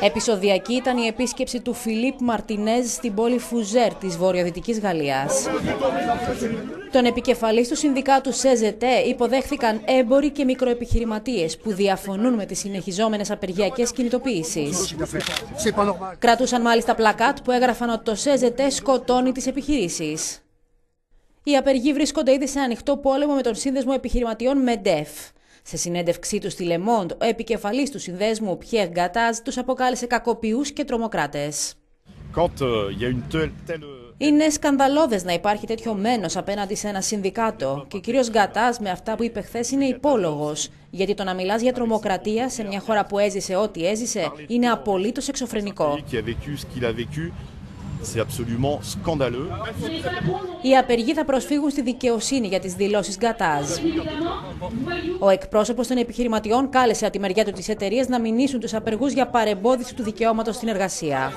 Επισοδιακή ήταν η επίσκεψη του Φιλίπ Μαρτινέζ στην πόλη Φουζέρ της βορειοδυτικής Γαλλίας. Τον επικεφαλής του συνδικάτου ΣΕΖΕΤΕ υποδέχθηκαν έμποροι και μικροεπιχειρηματίες που διαφωνούν με τις συνεχιζόμενες απεργιακές κινητοποίησεις. Κρατούσαν μάλιστα πλακάτ που έγραφαν ότι το ΣΕΖΕΤΕ σκοτώνει τις επιχειρήσεις. Οι απεργοί βρίσκονται ήδη σε ανοιχτό πόλεμο με τον σύνδεσμο επιχειρηματιών ΜΕΝΤΕΦ. Σε συνέντευξή τους στη Λεμόντ, ο επικεφαλής του συνδέσμου Πιέρ Γκατάζ τους αποκάλεσε κακοποιούς και τρομοκράτες. Euh, Είναι σκανδαλώδες να υπάρχει τέτοιο μένος απέναντι σε ένα συνδικάτο και ο κύριος Γκατάζ με αυτά που είπε χθες είναι υπόλογος. Γιατί το να μιλάς για τρομοκρατία σε μια χώρα που έζησε ό,τι έζησε είναι απολύτως εξωφρενικό. C'est absolument scandaleux. Οι απεργοί θα προσφύγουν στη δικαιοσύνη για τις δηλώσεις Γκατάζ. Ο εκπρόσωπος των επιχειρηματιών κάλεσε από τη μεριά του τις εταιρείες να μηνύσουν τους απεργούς για παρεμπόδιση του δικαιώματος στην εργασία.